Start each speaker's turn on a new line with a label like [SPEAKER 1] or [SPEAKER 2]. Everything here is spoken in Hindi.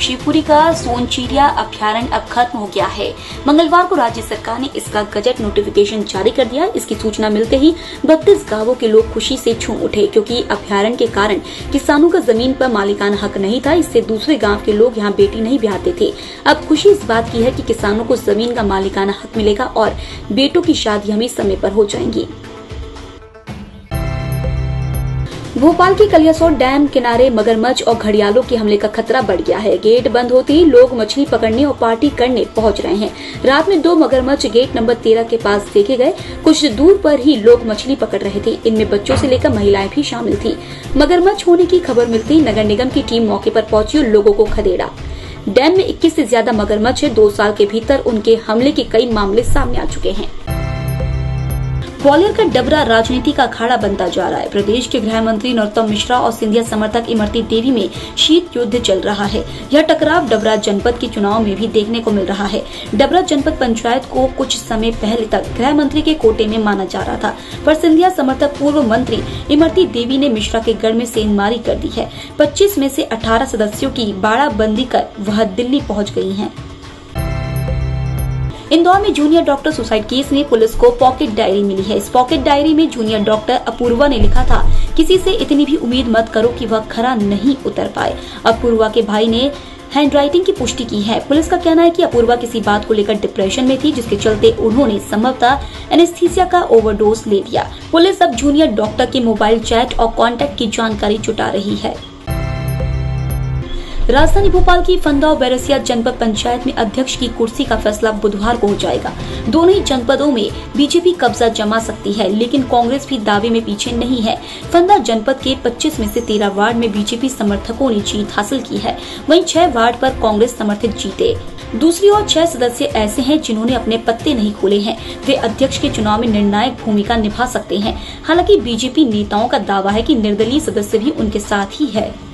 [SPEAKER 1] शिवपुरी का सोनचिड़िया अभ्यारण्य अब खत्म हो गया है। मंगलवार को राज्य सरकार ने इसका गजट नोटिफिकेशन जारी कर दिया। इसकी सूचना मिलते ही बत्तीस गाँवों के लोग खुशी से झूम उठे, क्योंकि अभ्यारण के कारण किसानों का ज़मीन पर मालिकाना हक नहीं था। इससे दूसरे गाँव के लोग यहाँ बेटी नहीं ब्याहते थे। अब खुशी इस बात की है की कि किसानों को ज़मीन का मालिकाना हक मिलेगा और बेटों की शादी हमें समय पर हो जाएँगी। भोपाल के कलियासोट डैम किनारे मगरमच्छ और घड़ियालों के हमले का खतरा बढ़ गया है। गेट बंद होते ही लोग मछली पकड़ने और पार्टी करने पहुँच रहे हैं। रात में दो मगरमच्छ गेट नंबर तेरह के पास देखे गए। कुछ दूर पर ही लोग मछली पकड़ रहे थे। इनमें बच्चों से लेकर महिलाएँ भी शामिल थी। मगरमच्छ होने की खबर मिलती नगर निगम की टीम मौके पर पहुँची और लोगों को खदेड़ा। डैम में 21 से ज़्यादा मगरमच्छ है दो साल के भीतर उनके हमले के कई मामले सामने आ चुके हैं। ग्वालियर का डबरा राजनीति का अखाड़ा बनता जा रहा है। प्रदेश के गृह मंत्री नरोत्तम मिश्रा और सिंधिया समर्थक इमरती देवी में शीत युद्ध चल रहा है। यह टकराव डबरा जनपद के चुनाव में भी देखने को मिल रहा है। डबरा जनपद पंचायत को कुछ समय पहले तक गृह मंत्री के कोटे में माना जा रहा था, पर सिंधिया समर्थक पूर्व मंत्री इमरती देवी ने मिश्रा के गढ़ में सेंधमारी कर दी है। पच्चीस में से अठारह सदस्यों की बाड़ाबंदी कर वह दिल्ली पहुँच गई है। इंदौर में जूनियर डॉक्टर सुसाइड केस में पुलिस को पॉकेट डायरी मिली है। इस पॉकेट डायरी में जूनियर डॉक्टर अपूर्वा ने लिखा था, किसी से इतनी भी उम्मीद मत करो कि वह खरा नहीं उतर पाए। अपूर्वा के भाई ने हैंडराइटिंग की पुष्टि की है। पुलिस का कहना है कि अपूर्वा किसी बात को लेकर डिप्रेशन में थी, जिसके चलते उन्होंने संभवतः एनेस्थीसिया का ओवरडोज ले लिया। पुलिस अब जूनियर डॉक्टर के मोबाइल चैट और कॉन्टेक्ट की जानकारी जुटा रही है। राजधानी भोपाल की फंदा और बैरसिया जनपद पंचायत में अध्यक्ष की कुर्सी का फैसला बुधवार को हो जाएगा। दोनों ही जनपदों में बीजेपी कब्जा जमा सकती है, लेकिन कांग्रेस भी दावे में पीछे नहीं है। फंदा जनपद के 25 में से 13 वार्ड में बीजेपी समर्थकों ने जीत हासिल की है। वहीं छह वार्ड पर कांग्रेस समर्थित जीते। दूसरी ओर छह सदस्य ऐसे हैं जिन्होंने अपने पत्ते नहीं खोले हैं। वे अध्यक्ष के चुनाव में निर्णायक भूमिका निभा सकते हैं। हालाँकि बीजेपी नेताओं का दावा है कि निर्दलीय सदस्य भी उनके साथ ही है।